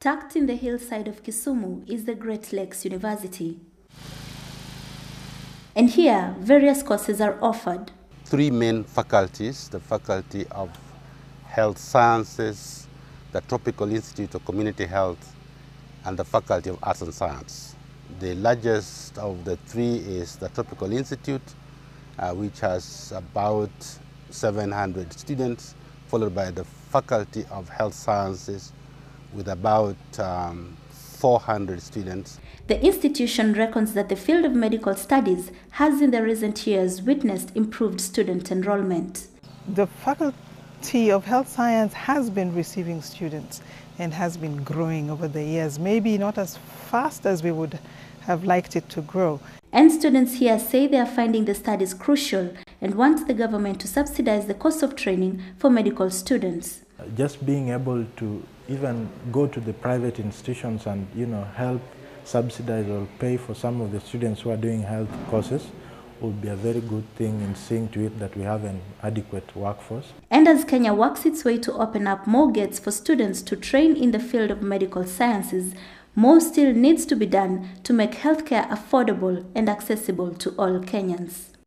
Tucked in the hillside of Kisumu is the Great Lakes University. And here, various courses are offered. Three main faculties, the Faculty of Health Sciences, the Tropical Institute of Community Health, and the Faculty of Arts and Science. The largest of the three is the Tropical Institute, uh, which has about 700 students, followed by the Faculty of Health Sciences with about um, 400 students. The institution reckons that the field of medical studies has in the recent years witnessed improved student enrollment. The Faculty of Health Science has been receiving students and has been growing over the years, maybe not as fast as we would have liked it to grow. And students here say they are finding the studies crucial and wants the government to subsidize the cost of training for medical students. Just being able to even go to the private institutions and you know help subsidize or pay for some of the students who are doing health courses would be a very good thing in seeing to it that we have an adequate workforce. And as Kenya works its way to open up more gates for students to train in the field of medical sciences, more still needs to be done to make healthcare affordable and accessible to all Kenyans.